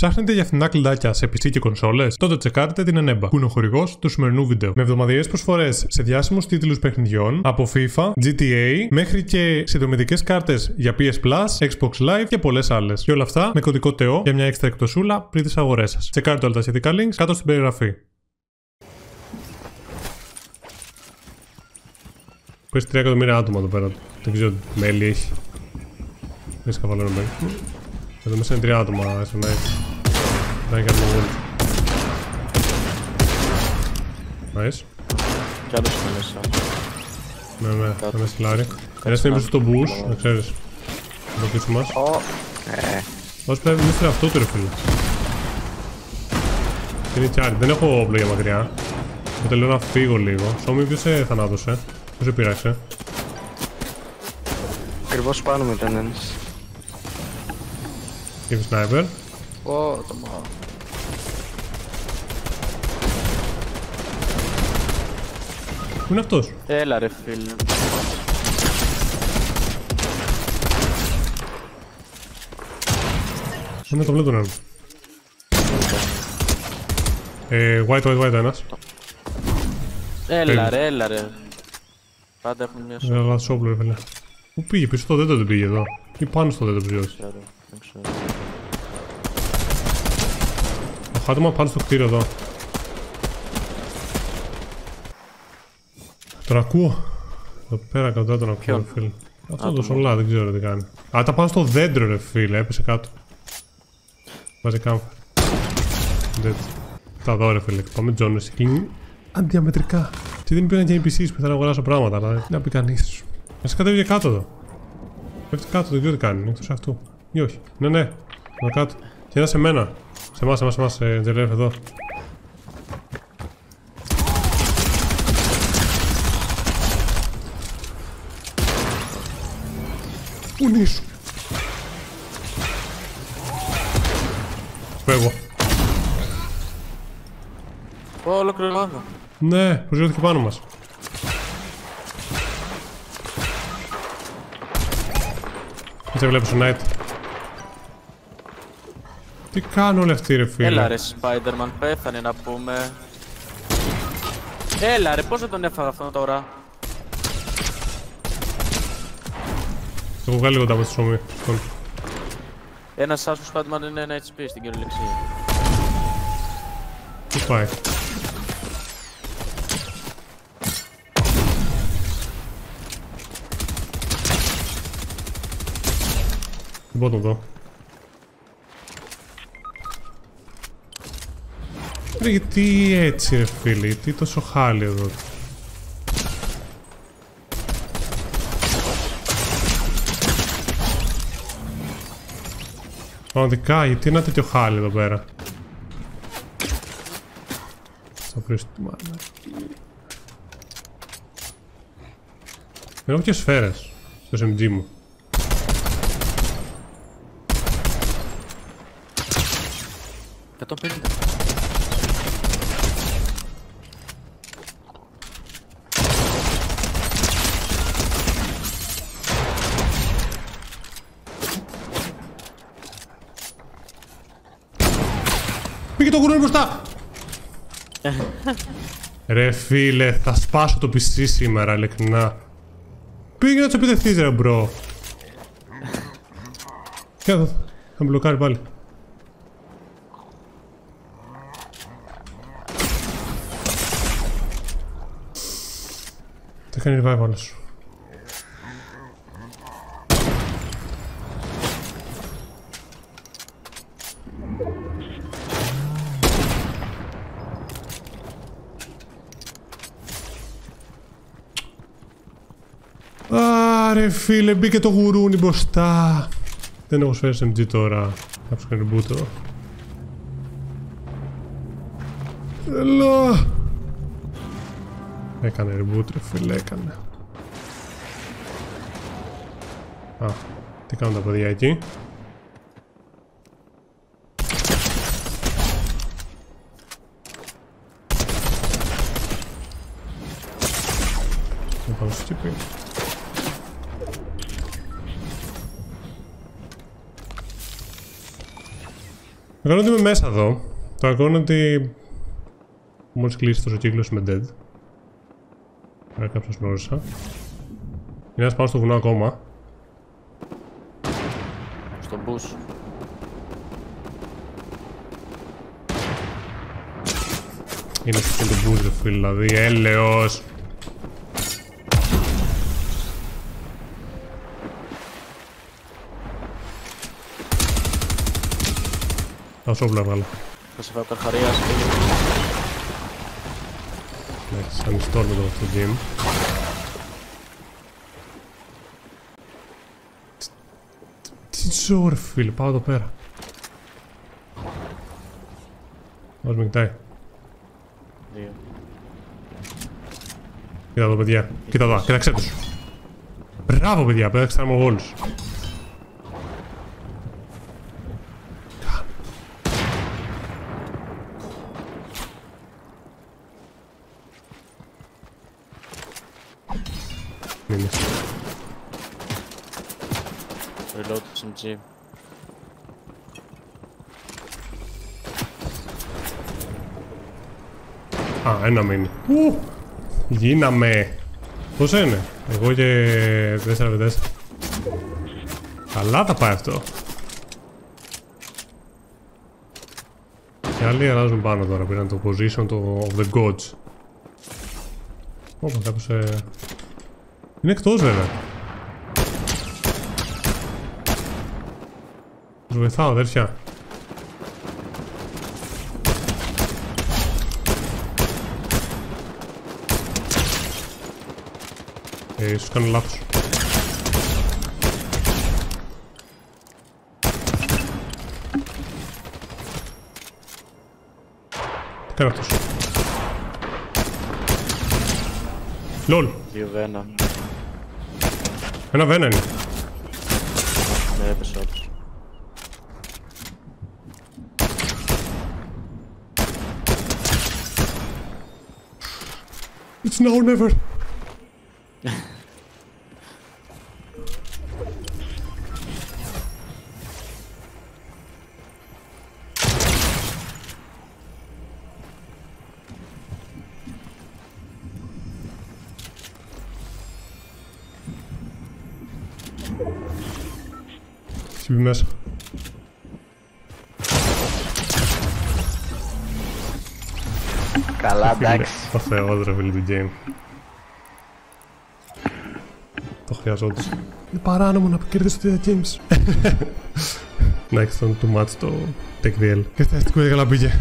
Ψάχνετε για φθηνά κλειδάκια σε PC και κονσόλες, τότε τσεκάρετε την Eneba, που είναι ο χορηγός του σημερινού βίντεο. Με εβδομαδιαίες προσφορές σε διάσημους τίτλους παιχνιδιών από FIFA, GTA μέχρι και συνδρομητικές κάρτες για PS Plus, Xbox Live και πολλές άλλες. Και όλα αυτά με κωδικό ΤΕΟ για μια έξτρα εκτοσούλα πριν τις αγορές σας. Τσεκάρετε όλα τα σχετικά links κάτω στην περιγραφή. Πες 3 εκατομμύρια άτομα εδώ πέρα. Δεν ξέρω τι μέλη έχει. Δεν σκαβαλώνω μέλη. Εδώ μέσα είναι 3 άτομα στο night. Δεν κάνει μόνο. Nice. Κι άλλος είναι μέσα. Ναι, ναι, θα με στυλάρει. Ένας είναι πίσω στο boost, να ξέρεις. Από πίσω μας. Ω, ε, Όσο πρέπει να αυτό του ρε φίλε. Είναι τσάρι, δεν έχω όπλο για μακριά. Οπότε λέω να φύγω λίγο. Σόμι ποιος σε θανάτωσε, ποιος σε πειράξε. ακριβώς πάνω μου ήταν ένας. Give sniper. Ω, το μάω. Πού είναι αυτός; Έλα ρε φίλε. Δεν το βλέπω τον έναν. Ε, white, white, white ένας. Έλα ρε, έλα ρε. Πάντα έχουν μια σώμα. Έλα, σόπλο ρε φίλε. Πού πήγε, πίσω στο δέντρο δεν πήγε εδώ. Ή πάνω στο δέντρο πήγε. ξέρω, δεν ξέρω. Το χάτωμα πάνω στο κτίριο εδώ. Τον ακούω. Εδώ πέρα κοντά τον ακούω, Ποιον; ρε φίλε. Αυτό Α, το το σολά, δεν ξέρω τι κάνει. Α, τα πάνω στο δέντρο, ρε φίλε, έπεσε κάτω. Βάζει κάμφα. Δεν. Τα δω, ρε φίλε. Πάμε τζόνε. Είναι αντιαμετρικά. Τι δεν πήγαν και NPCs που ήθελα να αγοράσω πράγματα, αλλά τι να πει κανείς. Α κατέβει και κάτω εδώ. Πέφτει κάτω, δεν ξέρω τι κάνει. Εκτός αυτού. Ή όχι. Ναι, ναι. Να κάτω. Και ένα σε μένα. Σε εμάς, σε εμάς, σε εμάς, σε Τζερέφ εδώ. Πού είναι σου. Φεύγω. Ω, ολόκληρο λάδο. Ναι, προσγειώθηκε πάνω μας. Δεν σε βλέπω στο night. Τι κάνουν όλοι αυτοί ρε φίλε; Έλα ρε Spider-Man, πέθανε να πούμε. Έλα ρε, πώς δεν τον έφαγα αυτόν τώρα; Έχω βγάλει λίγο τα από τη σώμη. Λοιπόν, Ένας άσπρος Spider-Man είναι ένα HP στην κυριολεξία. Πού πάει; Δεν μπορώ Ρε γιατί έτσι ρε φίλε, γιατί τόσο χάλι εδώ. Πραγματικά, γιατί είναι ένα τέτοιο χάλι εδώ πέρα; Θα βρεις τη μάνα. Έχω και σφαίρες στο SMG μου. Πήγε το γουρούνι μπροστά! ρε φίλε, θα σπάσω το PC σήμερα, ειλικρινά. Πήγε να τους επιτεθείς ρε bro. Και εδώ, θα μπλοκάρει πάλι. Τι κάνει revive όλος σου. Άρε φίλε, μπήκε το γουρούνι μπροστά. Δεν έχω σφαίρει SMG τώρα. Θα ψάχνει μπούτο. Έλα. Έκανε reboot ρε φίλε, έκανε. Α, τι κάνουν τα παιδιά εκεί; Να πάω στο τύπη. Το κακό είναι ότι είμαι μέσα εδώ. Το κακό είναι ότι μόλις κλείσει τόσο κύκλος είμαι dead. Άρα κάποιος γνώρισα. Είναι ένας πάνω στο βουνό ακόμα. Στο bus. Είναι στο το boost ρε φίλε, δηλαδή έλεος. Τα σόβλα βάλα. Θα σε φάω καρχαρίας. Εντάξει, σαν install με το αυτό το gym. Τι ζω ρε φίλε, πάω εδώ πέρα. Μας με κοιτάει; Δύο. Κοίτα εδώ παιδιά, κοίτα εδώ, κοίταξέ τους. Μπράβο παιδιά, πέταξε τα όλους. Είναι. Reload SMG. Α, ένα μείνει. Ου, γίναμε. Πόσο είναι, εγώ και 4v4. Καλά θα πάει αυτό. Και άλλοι αλλάζουν πάνω τώρα, πήραν το position το of the gods. Όπα, κάπως... Ε... Είναι εκτός βέβαια. Τους βοηθάω, αδέρφια. Ε, ίσως κάνω λάθος. Τι κάνει αυτός. Λολ. Δύο βένα. Ένα βένα είναι. Με έπεσε όλος. It's now or never. Έχει μπει μέσα. Καλά, Φίλε, εντάξει. Ο θεός ρε φίλε του game. Το χρειαζόντουσαι. Είναι παράνομο να κερδίσω το games. Να έχεις τον too much το tech DL. Και θετικό για καλά πήγε.